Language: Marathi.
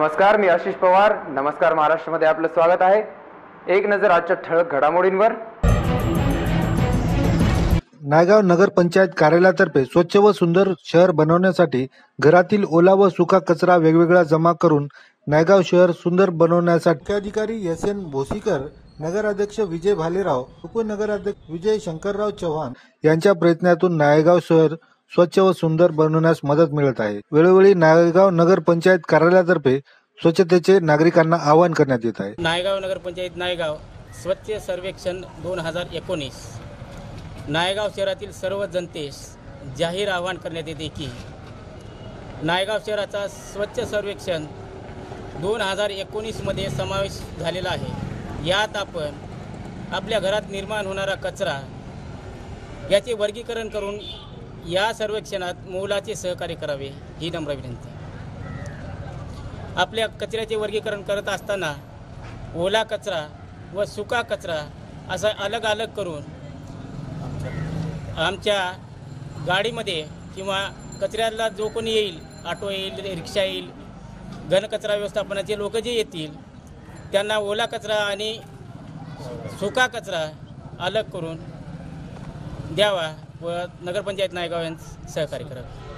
नमस्कार मी आशिष पवार. नमस्कार महाराष्ट्रामध्ये आपलं स्वागत आहे. एक नजर आजच्या ठळक घडामोडींवर. नायगाव नगरपंचायत कार्यालयातर्फे स्वच्छ व सुंदर शहर बनवण्यासाठी घरातील ओला व सुका कचरा वेगवेगळा जमा करून नायगाव शहर सुंदर बनवण्यासाठी अधिकारी एस एन भोसीकर नगराध्यक्ष विजय भालेराव उपनगराध्यक्ष विजय शंकरराव चव्हाण यांच्या प्रयत्नातून नायगाव शहर स्वच्छ व सुंदर बनवण्यास मदत मिळत आहे. वेळोवेळी नायगाव नगरपंचायत कार्यालयातर्फे स्वच्छतेचे नागरिकांना आवाहन करण्यात येत आहे. नायगाव नगरपंचायत नायगाव स्वच्छ सर्वेक्षण दोन हजार एकोणीस. नायगाव शहरातील सर्व जनतेस जाहीर आवाहन करण्यात येते की नायगाव शहराचा स्वच्छ सर्वेक्षण दोन हजार एकोणीसमध्ये समावेश झालेला आहे. यात आपण आपल्या घरात निर्माण होणारा कचरा याचे वर्गीकरण करून या सर्वेक्षणात मोलाचे सहकार्य करावे ही नम्र विनंती. आपल्या कचऱ्याचे वर्गीकरण करत असताना ओला कचरा व सुका कचरा असा अलग अलग करून आमच्या गाडीमध्ये किंवा कचऱ्याला जो कोणी येईल ऑटो येईल रिक्षा येईल घनकचरा व्यवस्थापनाचे लोक जे येतील त्यांना ओला कचरा आणि सुका कचरा अलग करून द्यावा. व नगरपंचायत नायगाव यांचं सहकार्य करावं